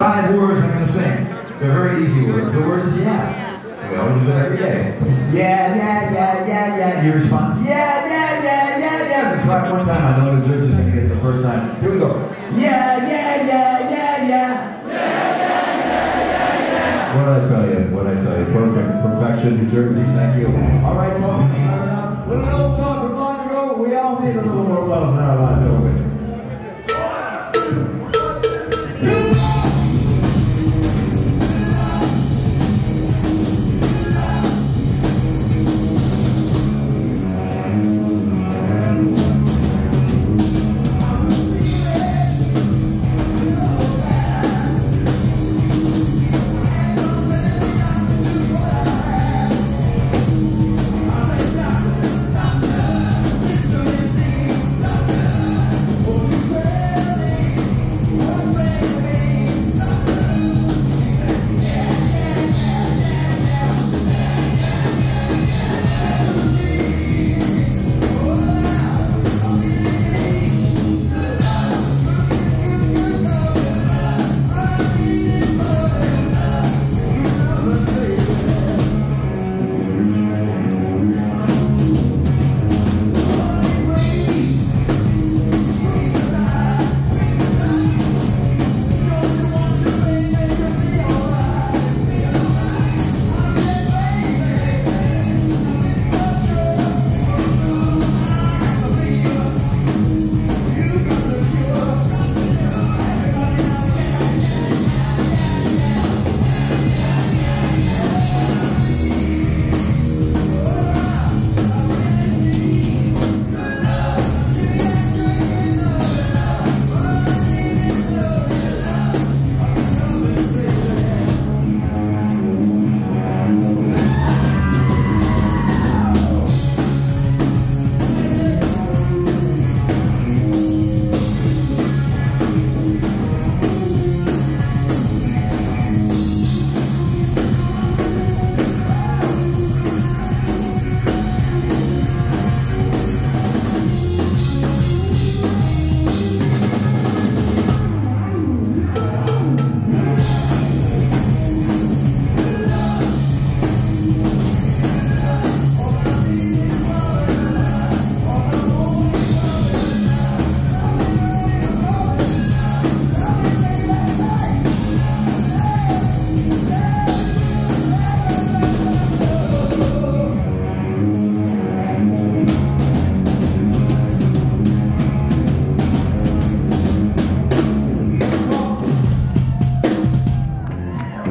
Five words I'm going to sing. They're very easy words. The word is yeah. We all use it every day. Yeah, yeah, yeah, yeah, yeah. Your response, yeah, yeah, yeah, yeah, yeah. Try one time. I know the judge is going to get it the first time. Here we go. Yeah, yeah, yeah, yeah, yeah. What did I tell you? What did I tell you? Perfect. Perfection, New Jersey. Thank you.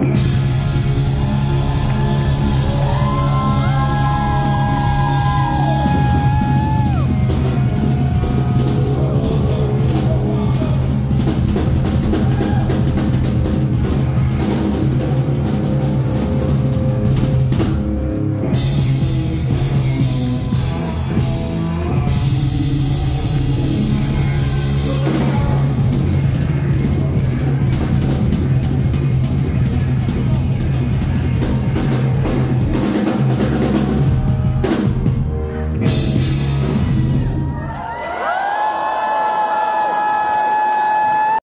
Peace.